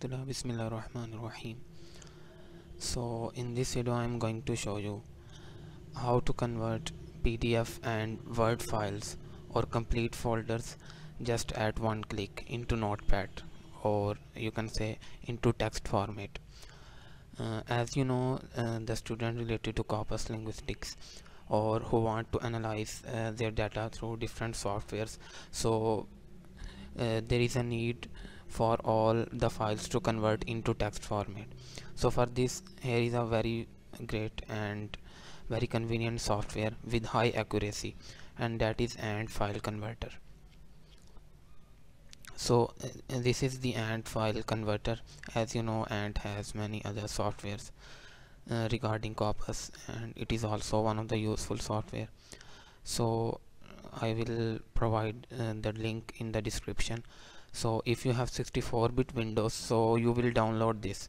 Bismillah Rahman Rahim. So in this video I am going to show you how to convert PDF and Word files or complete folders just at one click into Notepad or you can say into text format. Uh, as you know uh, the student related to corpus linguistics or who want to analyze uh, their data through different softwares so uh, there is a need for all the files to convert into text format. So for this here is a very great and very convenient software with high accuracy and that is ant file converter. So uh, this is the ant file converter. As you know ant has many other softwares uh, regarding corpus and it is also one of the useful software. So I will provide uh, the link in the description so if you have 64-bit Windows so you will download this.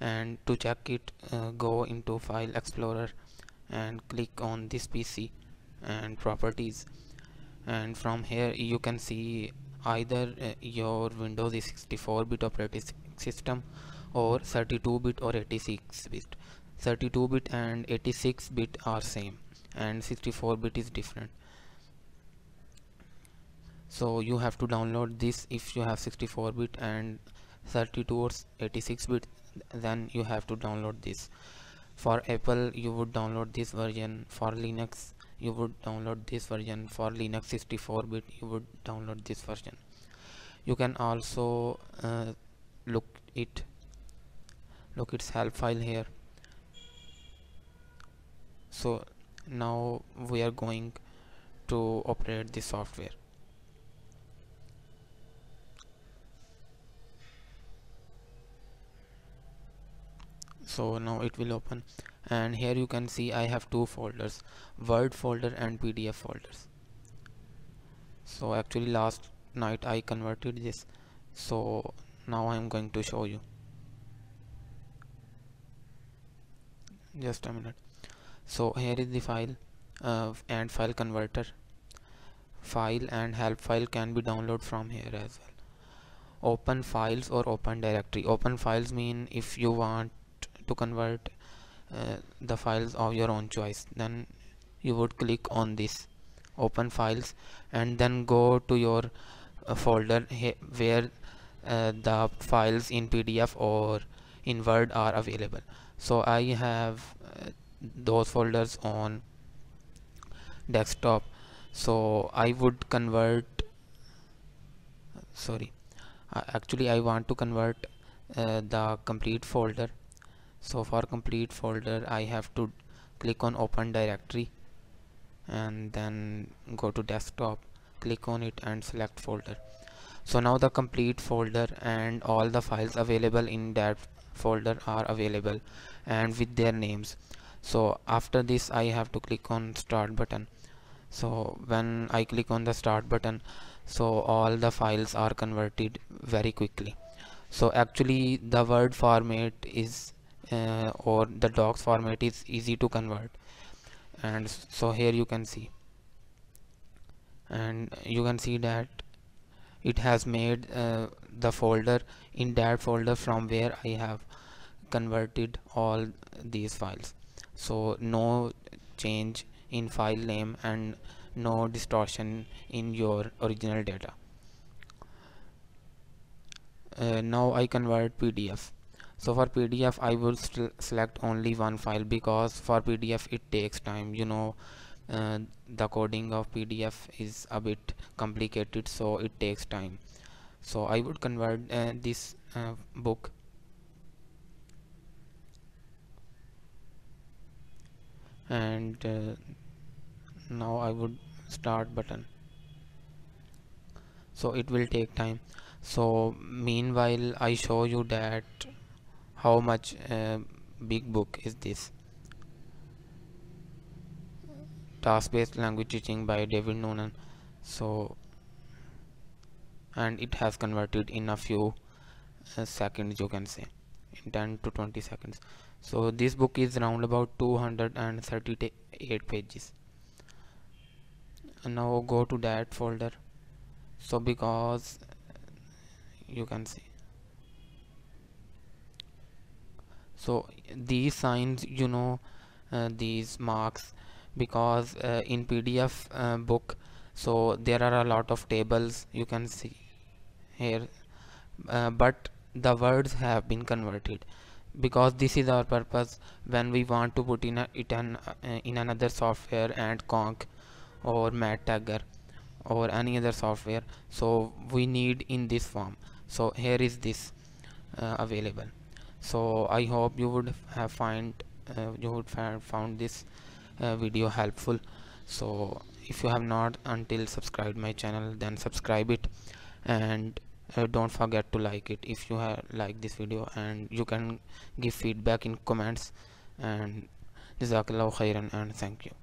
And to check it uh, go into file explorer and click on this PC and properties. And from here you can see either uh, your Windows is 64-bit operating system or 32-bit or 86-bit 32-bit and 86-bit are same and 64-bit is different so you have to download this if you have 64-bit and 32 or 86-bit then you have to download this. For Apple you would download this version. For Linux you would download this version. For Linux 64-bit you would download this version. You can also uh, look it look its help file here. So now we are going to operate the software so now it will open. And here you can see I have two folders word folder and PDF folders. So actually last night I converted this. So now I am going to show you. Just a minute. So here is the file uh, ant file converter. File and help file can be downloaded from here as well. Open files or open directory. Open files mean if you want to convert uh, the files of your own choice then you would click on this open files and then go to your uh, folder where uh, the files in PDF or in Word are available. So I have uh, those folders on desktop. So I would convert sorry uh, actually I want to convert uh, the complete folder so for complete folder I have to click on open directory and then go to desktop click on it and select folder. So now the complete folder and all the files available in that folder are available and with their names. So after this I have to click on start button. So when I click on the start button so all the files are converted very quickly. So actually the word format is uh, or the docs format is easy to convert. And so here you can see. And you can see that it has made uh, the folder in that folder from where I have converted all these files. So no change in file name and no distortion in your original data. Uh, now I convert PDF so for PDF I will select only one file because for PDF it takes time you know. Uh, the coding of PDF is a bit complicated so it takes time. So I would convert uh, this uh, book. And uh, now I would start button. So it will take time. So meanwhile I show you that how much uh, big book is this? Task-based language teaching by David Nunan. So and it has converted in a few uh, seconds you can say in 10 to 20 seconds. So this book is around about 238 pages. And now go to that folder. So because you can see so these signs you know uh, these marks because uh, in PDF uh, book so there are a lot of tables you can see here. Uh, but the words have been converted. Because this is our purpose when we want to put in a, it an, uh, in another software AntConc or MatTagger or any other software so we need in this form. So here is this uh, available so I hope you would have find uh, you would find found this uh, video helpful. So if you have not until subscribed my channel then subscribe it. And uh, don't forget to like it if you have like this video. And you can give feedback in comments. And jazakallahu khairan and thank you